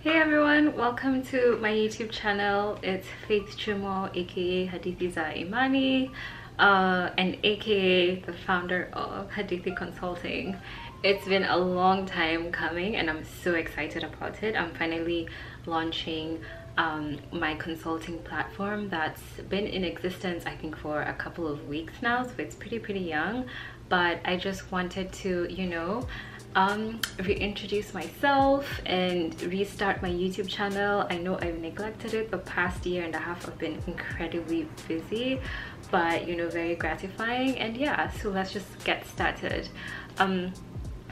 Hey everyone, welcome to my YouTube channel. It's Faith Chumo, aka Hadithiza Imani, uh, and aka the founder of Hadithi Consulting. It's been a long time coming and I'm so excited about it. I'm finally launching um, my consulting platform that's been in existence I think for a couple of weeks now so it's pretty pretty young but I just wanted to you know um, reintroduce myself and restart my YouTube channel. I know I've neglected it the past year and a half. I've been incredibly busy, but you know, very gratifying. And yeah, so let's just get started. Um,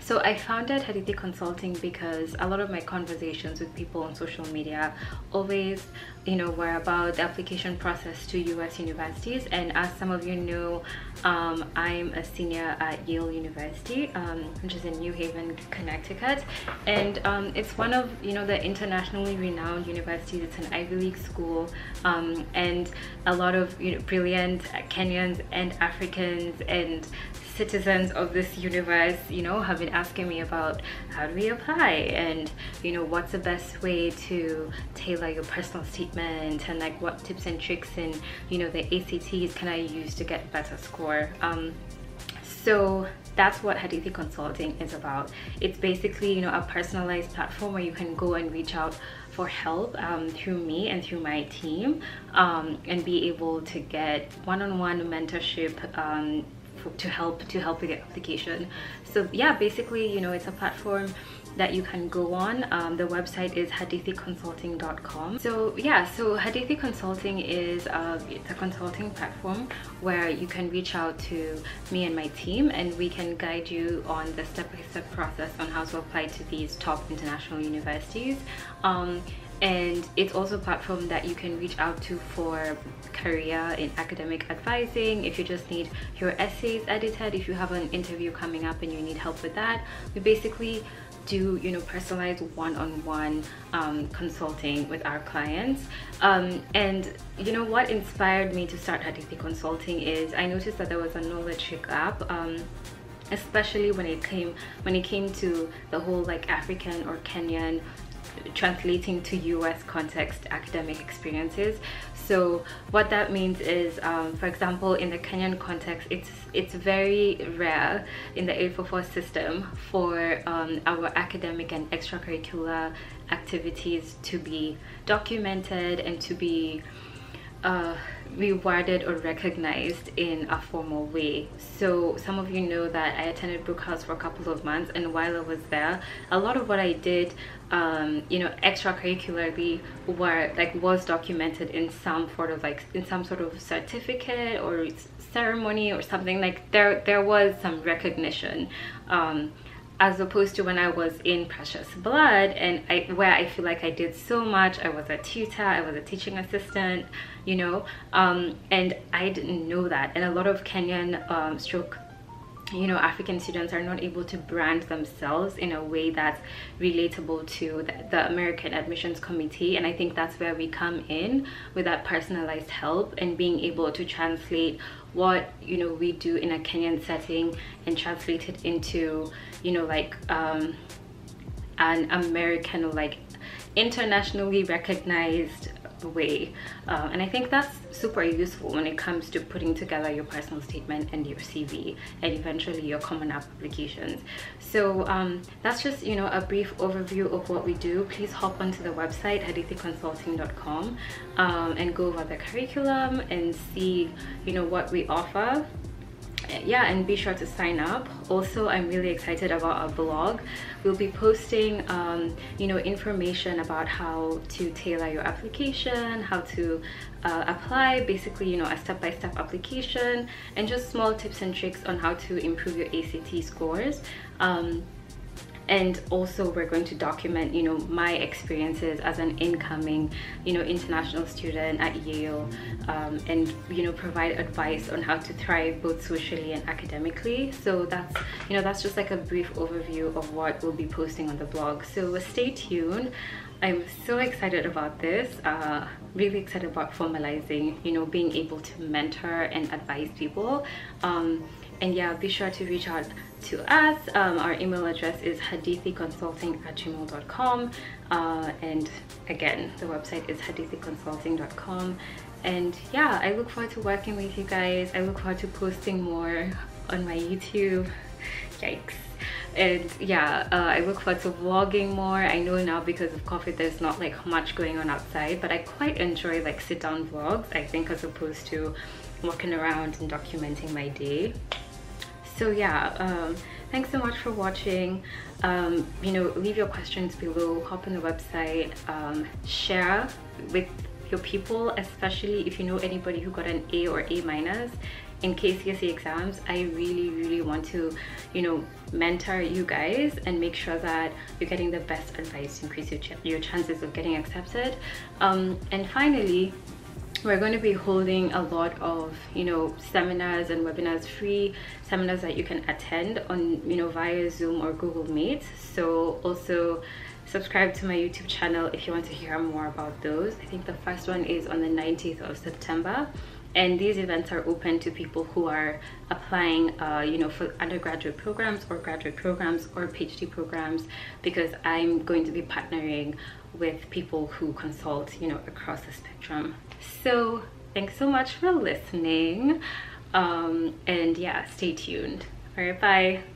so I founded Hadithi Consulting because a lot of my conversations with people on social media always, you know, were about the application process to US universities. And as some of you know, um, I'm a senior at Yale University, um, which is in New Haven, Connecticut. And um, it's one of, you know, the internationally renowned universities. It's an Ivy League school. Um, and a lot of, you know, brilliant Kenyans and Africans and citizens of this universe you know have been asking me about how do we apply and you know what's the best way to tailor your personal statement and like what tips and tricks and you know the ACTs can I use to get better score um, so that's what Hadithi Consulting is about. It's basically, you know, a personalized platform where you can go and reach out for help um, through me and through my team um, and be able to get one-on-one -on -one mentorship um, to help to help with your application. So yeah basically you know it's a platform that you can go on. Um, the website is hadithiconsulting.com so yeah so hadithi consulting is uh, it's a consulting platform where you can reach out to me and my team and we can guide you on the step-by-step -step process on how to apply to these top international universities. Um, and it's also a platform that you can reach out to for career in academic advising. If you just need your essays edited if you have an interview coming up and you need help with that we basically do you know personalized one-on-one -on -one, um, consulting with our clients. Um, and you know what inspired me to start Hadithi Consulting is I noticed that there was a knowledge gap um, especially when it came when it came to the whole like African or Kenyan translating to US context academic experiences. So what that means is, um, for example, in the Kenyan context, it's it's very rare in the 844 system for um, our academic and extracurricular activities to be documented and to be uh, rewarded or recognized in a formal way. So some of you know that I attended Brookhouse for a couple of months and while I was there, a lot of what I did, um, you know, extracurricularly were like was documented in some sort of like in some sort of certificate or ceremony or something like there there was some recognition um, as opposed to when I was in Precious Blood and I, where I feel like I did so much. I was a tutor, I was a teaching assistant, you know, um, and I didn't know that. And a lot of Kenyan um, stroke you know african students are not able to brand themselves in a way that's relatable to the, the, american admissions committee. And i think that's where we come in with that personalized help and being able to translate what you know we do in a kenyan setting and translate it into you know like um an american like internationally recognized way. Uh, and I think that's super useful when it comes to putting together your personal statement and your CV and eventually your common app applications. So um, that's just you know a brief overview of what we do. Please hop onto the website hadithiconsulting.com um, and go over the curriculum and see you know what we offer yeah and be sure to sign up. Also i'm really excited about our blog. We'll be posting um, you know information about how to tailor your application how to uh, apply basically you know a step-by-step -step application and just small tips and tricks on how to improve your ACT scores. Um, and also we're going to document you know my experiences as an incoming you know international student at Yale um, and you know provide advice on how to thrive both socially and academically. So that's you know that's just like a brief overview of what we'll be posting on the blog. So stay tuned I'm so excited about this uh, really excited about formalizing you know being able to mentor and advise people. Um, and yeah be sure to reach out to us. Um, our email address is hadithiconsulting at gmail.com uh, and again the website is hadithiconsulting.com and yeah i look forward to working with you guys. I look forward to posting more on my youtube yikes. And yeah uh, i look forward to vlogging more. I know now because of covid there's not like much going on outside but i quite enjoy like sit down vlogs i think as opposed to walking around and documenting my day. So yeah um, thanks so much for watching. Um, you know leave your questions below hop on the website um, share with your people especially if you know anybody who got an a or a minus in KCSE exams I really really want to you know mentor you guys and make sure that you're getting the best advice to increase your, ch your chances of getting accepted. Um, and finally we're going to be holding a lot of you know seminars and webinars free seminars that you can attend on you know via zoom or google meet. So also subscribe to my youtube channel if you want to hear more about those. I think the first one is on the 19th of september and these events are open to people who are applying uh, you know for undergraduate programs or graduate programs or phd programs because i'm going to be partnering with people who consult you know across the spectrum. So thanks so much for listening. Um, and yeah stay tuned. All right bye